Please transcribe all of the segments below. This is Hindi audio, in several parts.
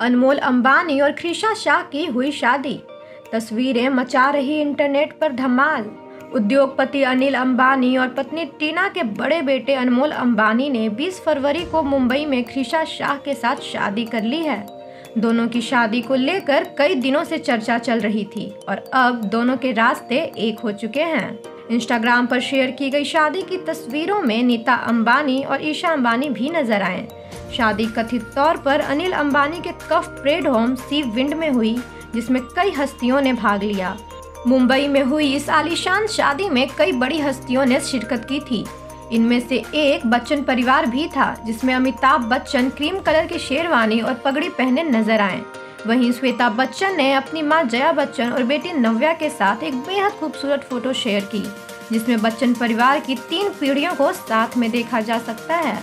अनमोल अंबानी और खिशा शाह की हुई शादी। तस्वीरें मचा रही इंटरनेट पर धमाल। उद्योगपति अनिल अंबानी और पत्नी टीना के बड़े बेटे अनमोल अंबानी ने 20 फरवरी को मुंबई में खिशा शाह के साथ शादी कर ली है। दोनों की शादी को लेकर कई दिनों से चर्चा चल रही थी और अब दोनों के रास्ते एक हो चुके हैं। इंस्टाग्राम पर शेयर की गई शादी की तस्वीरों में नीता अंबानी और ईशा अंबानी भी नज़र आए। शादी कथित तौर पर अनिल अंबानी के Cuffe Parade home Sea Wind में हुई, जिसमें कई हस्तियों ने भाग लिया। मुंबई में हुई इस आलिशान शादी में कई बड़ी हस्तियों ने शिरकत की थी। इनमें से एक बच्चन परिवार भी था, जिसमें अमिताभ बच्चन क्रीम कलर की शेरवानी और पगड़ी पहने नज़र आए। वहीं श्वेता बच्चन ने अपनी माँ जया बच्चन और बेटी नव्या के साथ एक बेहद खूबसूरत फ़ोटो शेयर की, जिसमें बच्चन परिवार की तीन पीढ़ियों को साथ में देखा जा सकता है।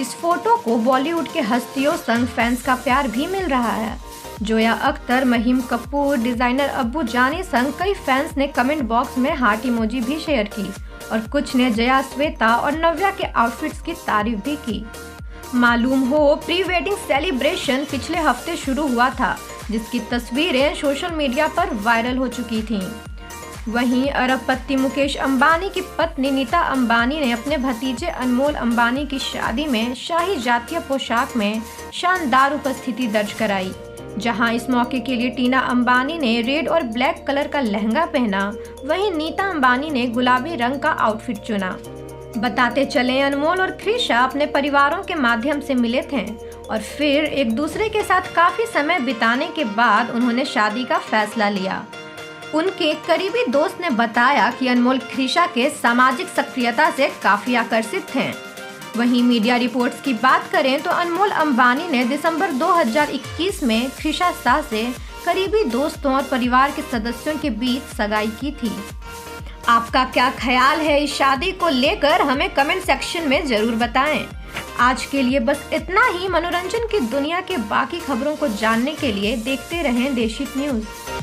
इस फ़ोटो को बॉलीवुड के हस्तियों संग फैंस का प्यार भी मिल रहा है जोया अख्तर, महिम कपूर, डिज़ाइनर अब्बू जानी संग कई फैंस ने कमेंट बॉक्स में हार्ट इमोजी भी शेयर की और कुछ ने जया, श्वेता और नव्या के आउटफिट्स की तारीफ़ भी की मालूम हो प्री वेडिंग सेलिब्रेशन पिछले हफ़्ते शुरू हुआ था, जिसकी तस्वीरें सोशल मीडिया पर वायरल हो चुकी थीं। वहीं अरबपति मुकेश अंबानी की पत्नी नीता अंबानी ने अपने भतीजे अनमोल अंबानी की शादी में शाही जातीय पोशाक में शानदार उपस्थिति दर्ज कराई, जहाँ इस मौके के लिए टीना अंबानी ने रेड और ब्लैक कलर का लहंगा पहना। वहीं नीता अंबानी ने गुलाबी रंग का आउटफिट चुना। बताते चले, अनमोल और क्रिशा अपने परिवारों के माध्यम से मिले थे और फिर एक दूसरे के साथ काफ़ी समय बिताने के बाद उन्होंने शादी का फैसला लिया। उनके करीबी दोस्त ने बताया कि अनमोल क्रिशा के सामाजिक सक्रियता से काफ़ी आकर्षित थे वहीं मीडिया रिपोर्ट्स की बात करें तो अनमोल अंबानी ने दिसंबर 2021 में क्रिशा शाह से करीबी दोस्तों और परिवार के सदस्यों के बीच सगाई की थी। आपका क्या ख्याल है इस शादी को लेकर? हमें कमेंट सेक्शन में ज़रूर बताएँ। आज के लिए बस इतना ही। मनोरंजन की दुनिया के बाकी खबरों को जानने के लिए देखते रहें देशिक न्यूज़।